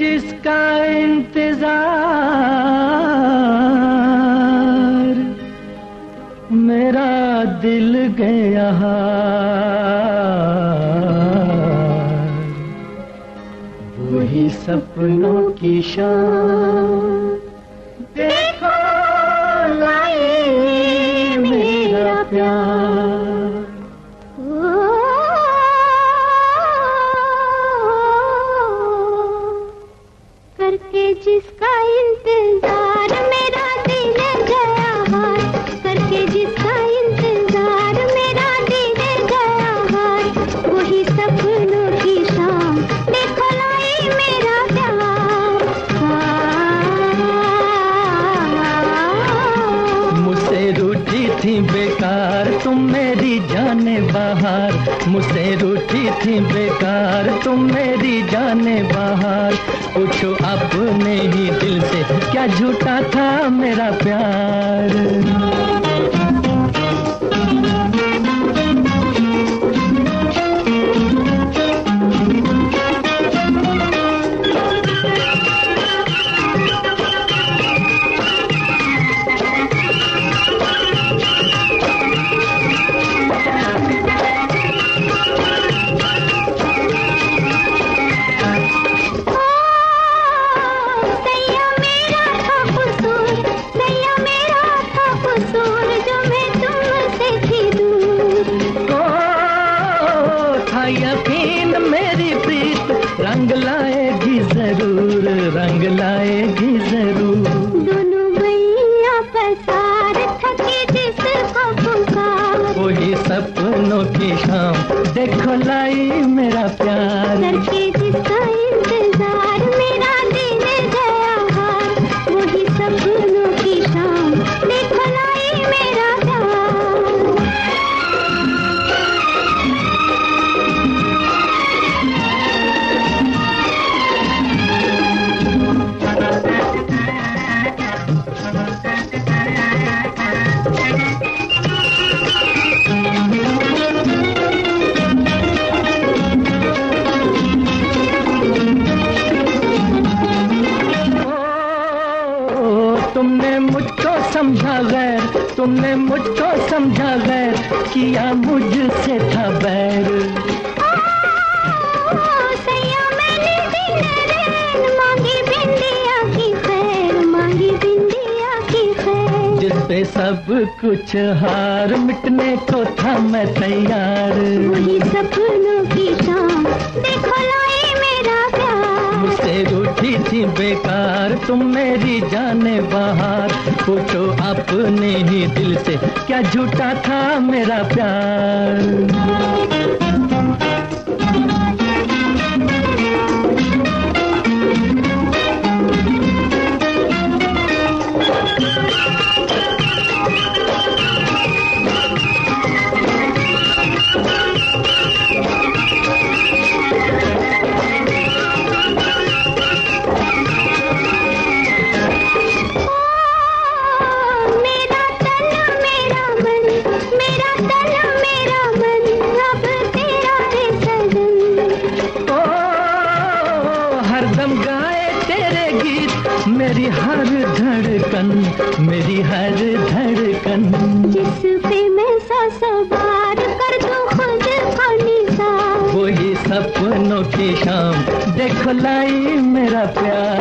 जिसका इंतज़ार मेरा दिल गया वही सपनों की शान। करके मुझसे रूठी थी बेकार। तुम मेरी जाने बाहर। पूछो अपने ही दिल से क्या झूठा था मेरा प्यार। यकीन मेरी प्रीत रंग लाएगी ज़रूर रंग लाएगी ज़रूर। दोनों भैया पसार थके जिसको पुकार। वही सपनों की शाम देखो लाई मेरा प्यार। करके जिसका तुमने मुझको समझा गैर किया मुझसे था बैर। सैया मैंने दिन रैन मांगी बिंदिया की खैर मांगी बिंदिया की खैर। पे सब कुछ हार मिटने को था मैं तैयार। वही सपनों बेकार, तुम मेरी जाने बाहर। पूछो अपने ही दिल से, क्या झूठा था मेरा प्यार? मेरी हर धड़कन मेरी हर धड़कन। जिस पे मैं सा सवार कर दूँ खुद को निसार वही सपनों की शाम देख लाई मेरा प्यार।